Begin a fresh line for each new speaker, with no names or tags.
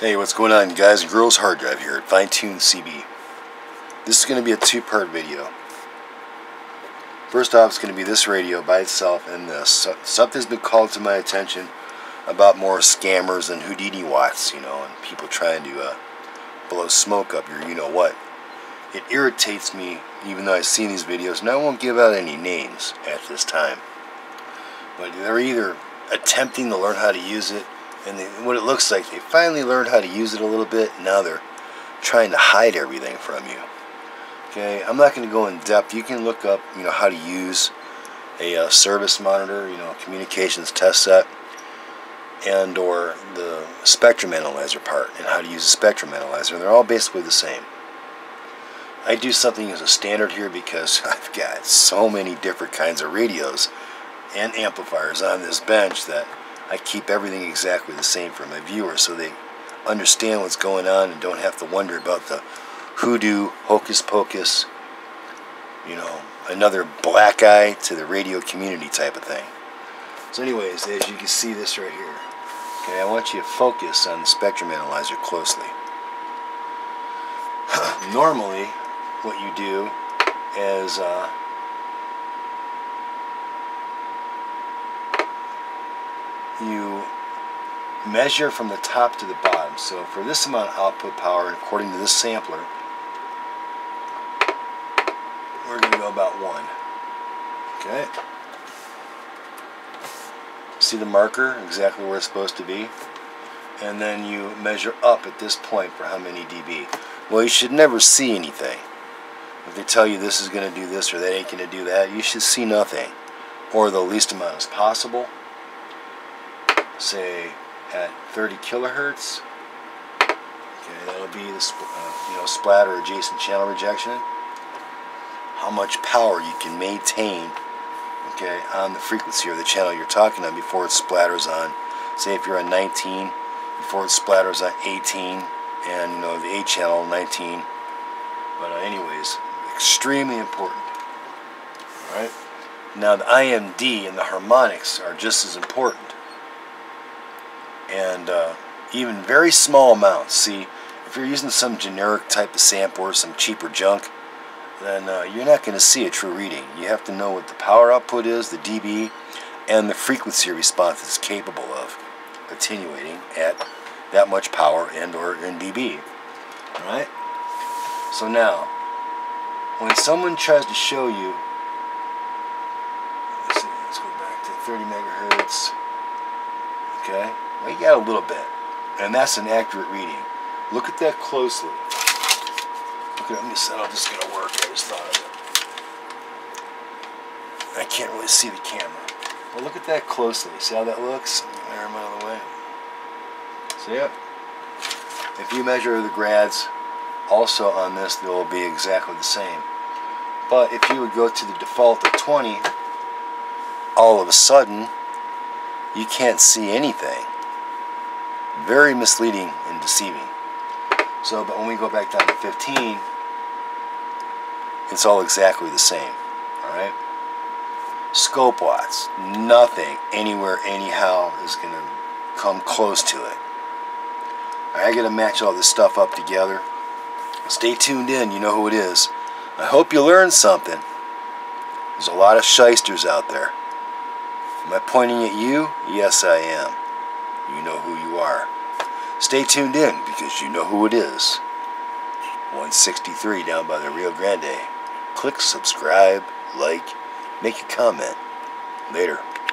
Hey, what's going on guys and girls? Hard Drive here at Fine-Tune CB. This is going to be a two-part video. First off, it's going to be this radio by itself and this. Something's been called to my attention about more scammers and Houdini watts, you know, and people trying to uh, blow smoke up your you-know-what. It irritates me, even though I've seen these videos, and I won't give out any names at this time. But they're either attempting to learn how to use it and they, what it looks like, they finally learned how to use it a little bit. Now they're trying to hide everything from you. Okay, I'm not going to go in depth. You can look up, you know, how to use a uh, service monitor, you know, communications test set, and or the spectrum analyzer part, and how to use a spectrum analyzer. They're all basically the same. I do something as a standard here because I've got so many different kinds of radios and amplifiers on this bench that I keep everything exactly the same for my viewers so they understand what's going on and don't have to wonder about the hoodoo, hocus pocus, you know, another black eye to the radio community type of thing. So anyways, as you can see this right here, okay, I want you to focus on the spectrum analyzer closely. Normally, what you do is uh, you measure from the top to the bottom. So for this amount of output power, according to this sampler, we're going to go about one. Okay. See the marker, exactly where it's supposed to be? And then you measure up at this point for how many dB. Well, you should never see anything. If they tell you this is going to do this or that ain't going to do that, you should see nothing. Or the least amount as possible say at 30 kilohertz. Okay, that'll be the uh, you know splatter adjacent channel rejection. How much power you can maintain, okay, on the frequency or the channel you're talking on before it splatters on. Say if you're on 19, before it splatters on 18, and you know the A channel 19. But uh, anyways, extremely important. All right. Now the IMD and the harmonics are just as important and uh, even very small amounts. See, if you're using some generic type of sample or some cheaper junk, then uh, you're not going to see a true reading. You have to know what the power output is, the dB, and the frequency response is capable of attenuating at that much power and or in dB. Alright? So now, when someone tries to show you, let's see, let's go back to 30 megahertz, okay? You got a little bit. And that's an accurate reading. Look at that closely. Okay, let me see how this is going to work. I just thought of it. I can't really see the camera. Well, look at that closely. See how that looks? There, I'm out of the way. See it? If you measure the grads also on this, they will be exactly the same. But if you would go to the default of 20, all of a sudden, you can't see anything very misleading and deceiving. So, but when we go back down to 15, it's all exactly the same. All right. Scope watts, nothing anywhere, anyhow, is going to come close to it. I got to match all this stuff up together. Stay tuned in. You know who it is. I hope you learned something. There's a lot of shysters out there. Am I pointing at you? Yes, I am you know who you are. Stay tuned in because you know who it is. 163 down by the Rio Grande. Click subscribe, like, make a comment. Later.